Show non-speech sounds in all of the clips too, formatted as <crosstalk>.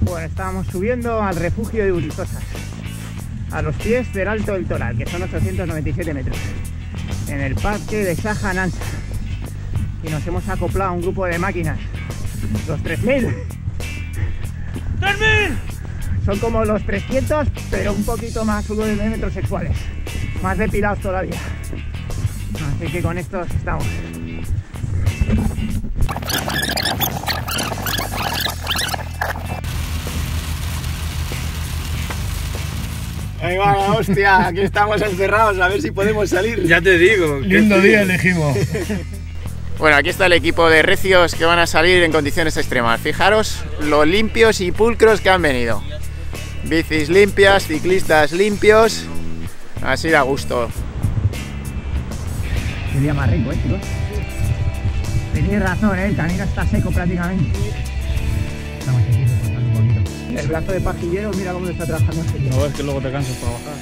Bueno, estábamos subiendo al refugio de Urizosas, a los pies del Alto del Toral, que son 897 metros, en el parque de Saja Nansa. Y nos hemos acoplado a un grupo de máquinas, los 3000. ¡3000! Son como los 300, pero un poquito más de metros sexuales, más depilados todavía. Así que con estos estamos. Ahí va la hostia, aquí estamos encerrados, a ver si podemos salir. Ya te digo. Lindo día elegimos. Bueno, aquí está el equipo de recios que van a salir en condiciones extremas. Fijaros lo limpios y pulcros que han venido. Bicis limpias, ciclistas limpios. Así da gusto. Qué día más rico, ¿eh, chicos? Tenéis razón, ¿eh? El camino está seco prácticamente. Brazo de pajillero, mira cómo está trabajando este. No es que luego te cansas para bajar.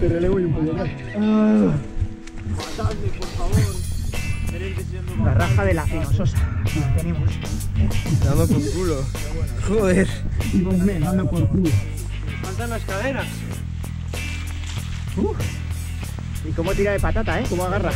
Te relevo y un poco más. La raja de la finososa. La tenemos. Dando por culo. Joder. Y dos meses dando por culo. Faltan las cadenas. Uf. Y cómo tira de patata, ¿eh? Cómo agarra.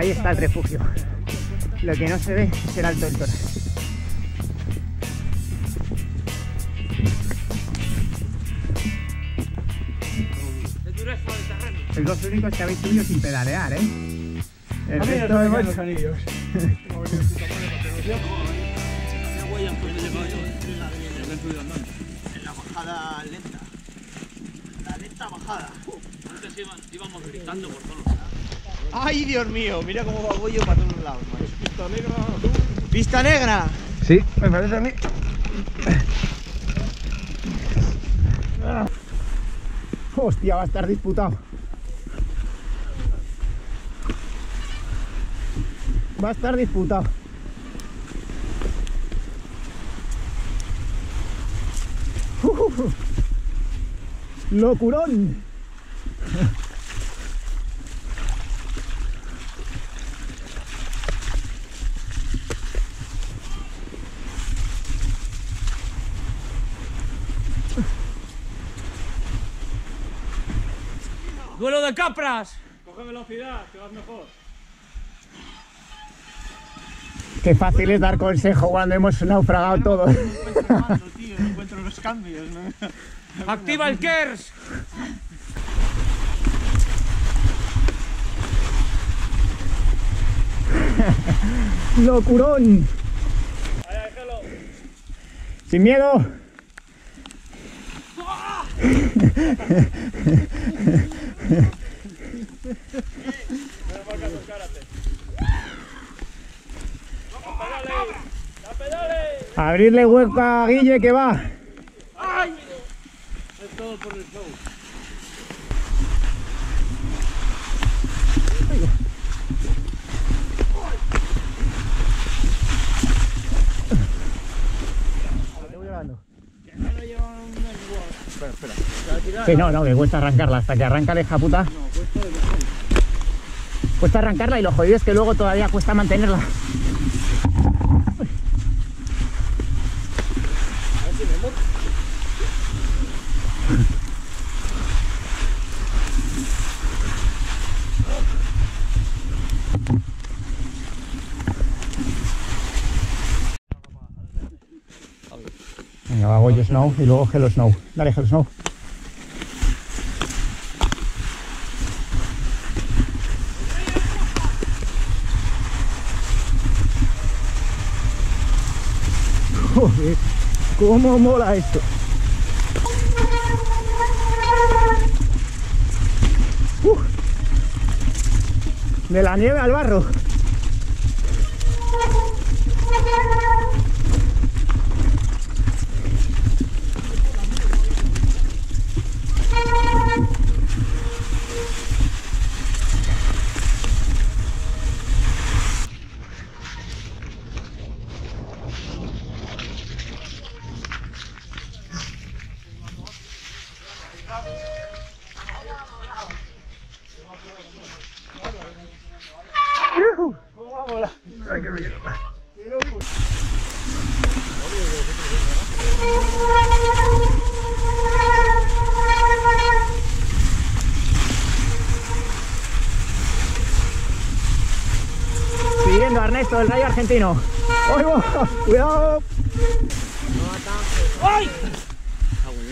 Ahí está el refugio. Lo que no se ve es el alto del. Sois los únicos que habéis subido sin pedalear, ¿eh? El resto de los anillos. <laughs> En la bajada lenta. La lenta bajada. Antes íbamos gritando por todos. ¡Ay, Dios mío! Mira cómo va Goyo para todos lados, macho. Pista negra, ¡Pista negra! Sí, me parece a mí. Hostia, va a estar disputado. Va a estar disputado. ¡Uh! ¡Locurón! ¡Duelo de capras! Coge velocidad, que vas mejor. Qué fácil es dar consejo cuando hemos naufragado todos. tío, no encuentro los cambios. ¿no? ¡Activa el KERS! <laughs> ¡Locurón! ¡Sin miedo! Abrirle hueco a Guille que va. Es todo por el. Sí, no, no, que cuesta arrancarla. Hasta que arranca la hija puta. Cuesta arrancarla y lo jodido es que luego todavía cuesta mantenerla. Venga, va Goyo Snow y luego Hello Snow. Dale, Hello Snow. Joder, cómo mola esto. Uh, de la nieve al barro. Del Rayo Argentino. ¡Oigo! ¡Cuidado!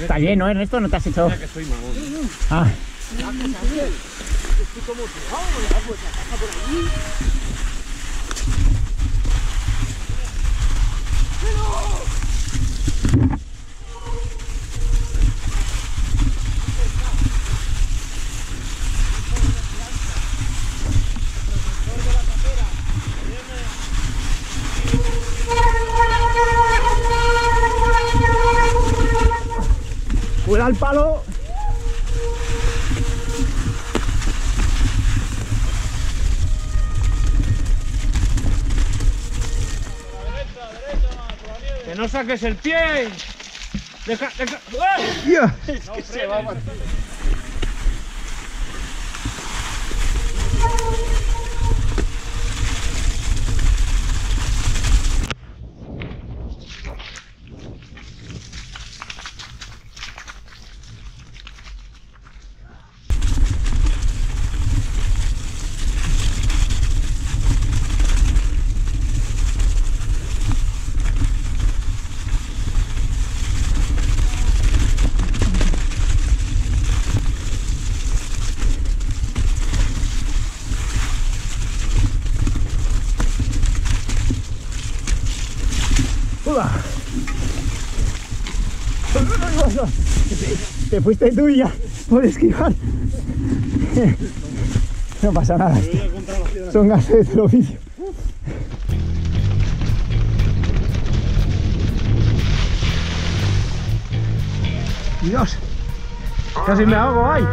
Está bien, ¿no, Ernesto? ¿No te has hecho...? Ah. Cuidado el palo. Que no saques el pie. Deja, deja. Dios. Uah. Te fuiste tú y ya por esquivar. No pasa nada. Son gases del oficio. Dios, casi me ahogo ahí.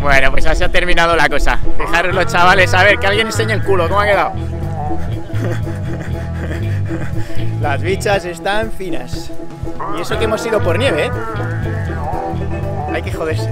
Bueno, pues así ha terminado la cosa. Fijaros los chavales, a ver, que alguien enseñe el culo, ¿cómo ha quedado? <laughs> Las bichas están finas. Y eso que hemos ido por nieve, ¿eh? Hay que joderse.